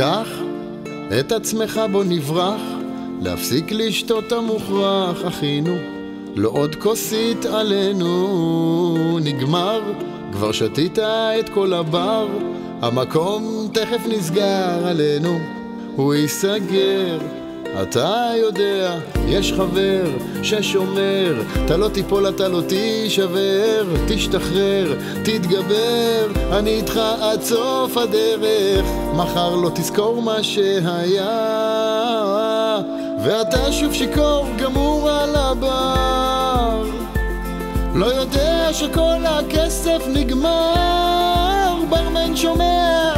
קח את עצמך בוא נברח, להפסיק לשתות המוכרח, אחינו. לא עוד כוסית עלינו, נגמר, כבר שתית את כל הבר, המקום תכף נסגר עלינו, הוא ייסגר. אתה יודע, יש חבר ששומר, אתה לא תיפול, אתה לא תישבר, תשתחרר, תתגבר, אני איתך עד סוף הדרך, מחר לא תזכור מה שהיה, ואתה שוב שיכור גמור על הבר, לא יודע שכל הכסף נגמר, ברמן שומע,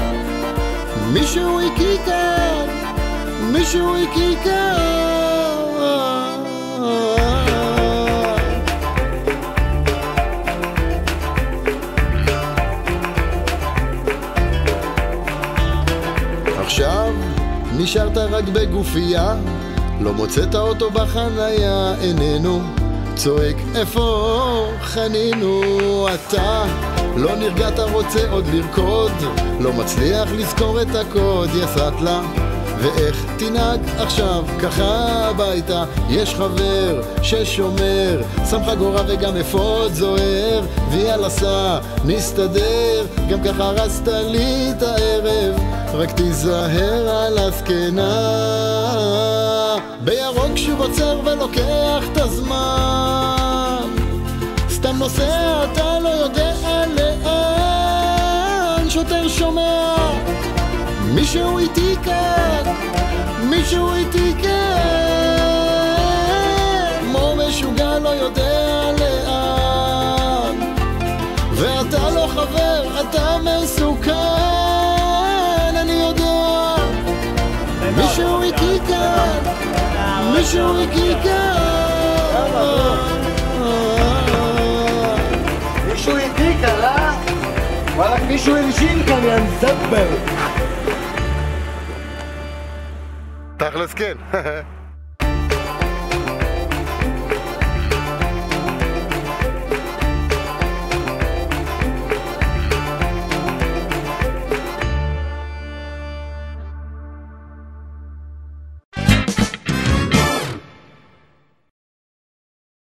מישהו כאן מישהו כאן עכשיו נשארת רק בגופייה. לא מוצאת אותו בחנייה איננו צועק איפה חנינו אתה? לא נרגעת רוצה עוד לרקוד. לא מצליח לזכור את הקוד יא סטלה ואיך תנהג עכשיו ככה הביתה. יש חבר ששומר שם חגורה וגם אפוד זוהר. ויאללה סע נסתדר גם ככה הרסת לי את הערב. רק תיזהר על הזקנה. בירוק שוב עוצר ולוקח את הזמן. סתם נוסע אתה לא יודע לאן. שוטר שומע מישהו איתי כאן, מישהו איתי כאן, כמו משוגע לא יודע לאן, ואתה לא חבר, אתה מסוכן, אני יודע, מישהו איתי כאן, מישהו איתי כאן. מישהו איתי כאן, אה? וואלכ מישהו הלשין כאן, יא זבר تخلص كان.